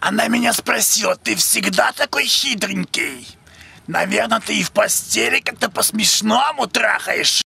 Она меня спросила, ты всегда такой хитренький? Наверное, ты и в постели как-то по-смешному трахаешь.